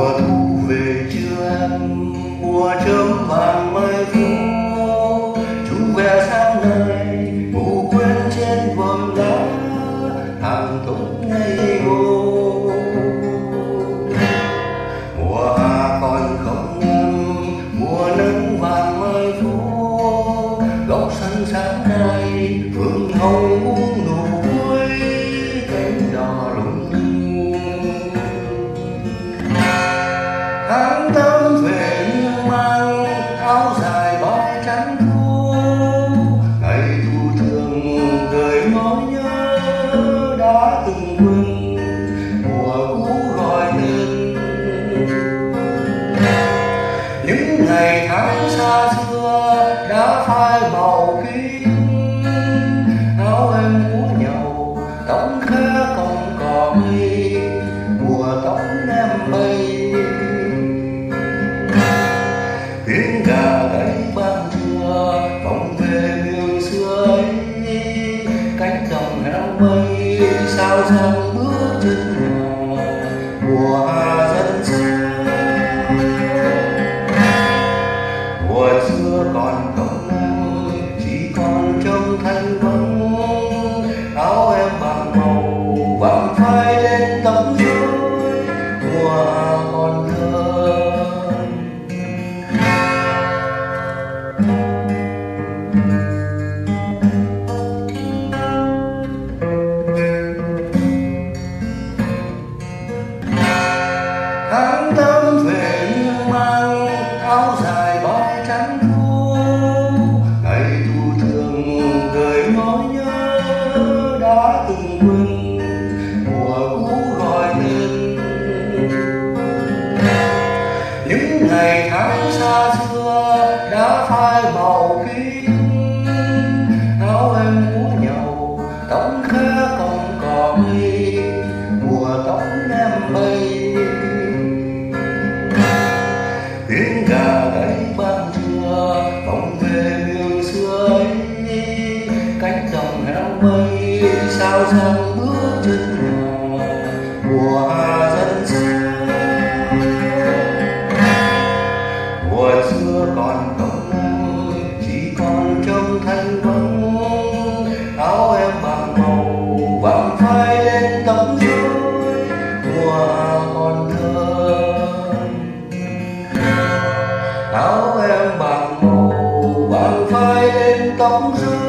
mùa thu về chưa em? Mùa chớm vàng mai vương tháng tám về nghiêng mang, áo dài bói trắng thu. Ngày thu thường gợi nỗi nhớ đã từng quên, mùa cũ gọi tên. Những ngày tháng xa xưa đã phai màu ký áo em múa nhầu tóc khẽ còn cỏ mây sao sang bước chân của dân xa mùa xưa còn không em chỉ còn trong thanh vắng áo em bằng màu vàng phai lên dài thu ngày thu thường đời nỗi nhớ, đã từng quên. Mùa cũ gọi tên. Những ngày tháng xa xưa đã phai màu kia sao sang bước chân mùa hạ dân xa mùa xưa còn không em chỉ còn trong thanh vắng áo em bằng màu vàng phai lên tấm rối mùa hạ còn thơ áo em bằng màu vàng phai lên tấm rối